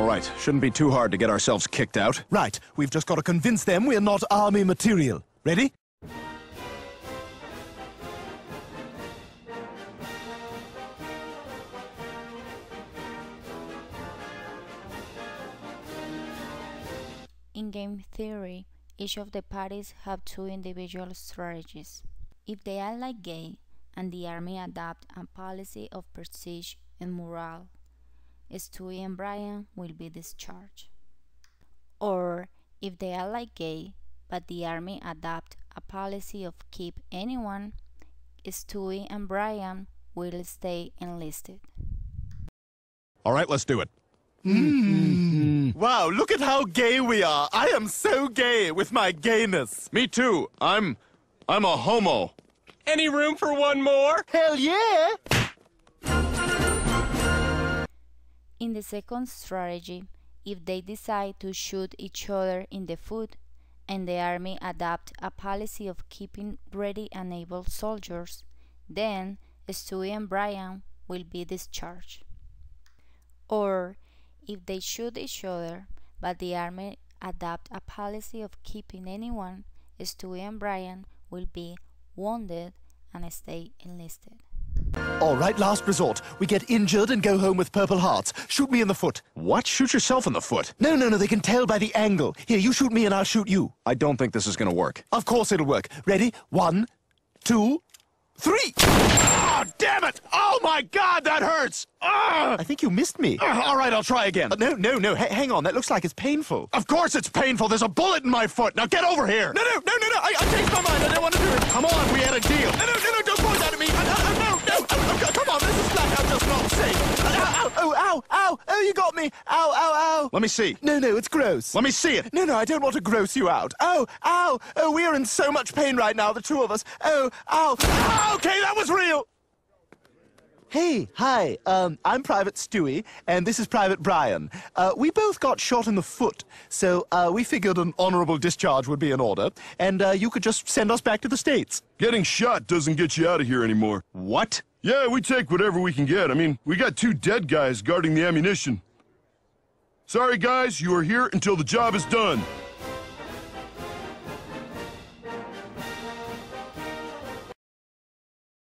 All right, shouldn't be too hard to get ourselves kicked out. Right, we've just got to convince them we're not army material. Ready? In game theory, each of the parties have two individual strategies. If they are like gay, and the army adopt a policy of prestige and morale, Stewie and Brian will be discharged. Or if they are like gay, but the army adopt a policy of keep anyone, Stewie and Brian will stay enlisted. All right, let's do it. Mm-hmm. Wow, look at how gay we are. I am so gay with my gayness. Me too. I'm. I'm a homo. Any room for one more? Hell yeah! In the second strategy, if they decide to shoot each other in the foot, and the army adopt a policy of keeping ready and able soldiers, then Stewie and Brian will be discharged. Or if they shoot each other, but the army adopt a policy of keeping anyone, Stewie and Brian will be wounded and stay enlisted. All right, last resort. We get injured and go home with purple hearts. Shoot me in the foot. What? Shoot yourself in the foot? No, no, no, they can tell by the angle. Here, you shoot me and I'll shoot you. I don't think this is gonna work. Of course it'll work. Ready? One, two, three. Oh, damn it! Oh my god, that hurts! Ah! I think you missed me. Ah, all right, I'll try again. Uh, no, no, no. H- hang on. That looks like it's painful. Of course it's painful. There's a bullet in my foot. Now get over here. No, no, no, no, no. I, I changed my mind. I don't want to do it. Come on, we had a deal. No, no, ow, oh, ow, ow. Oh, you got me. Ow, ow, ow. Let me see. No, no, it's gross. Let me see it. No, no, I don't want to gross you out. Oh, ow. Oh, we are in so much pain right now, the two of us. Oh, ow. Ah, okay, that was real. Hey, hi. Um, I'm Private Stewie, and this is Private Brian. Uh, we both got shot in the foot, so uh, we figured an honorable discharge would be in order, and uh, you could just send us back to the States. Getting shot doesn't get you out of here anymore. What? Yeah, we take whatever we can get. I mean, we got two dead guys guarding the ammunition. Sorry, guys, you are here until the job is done.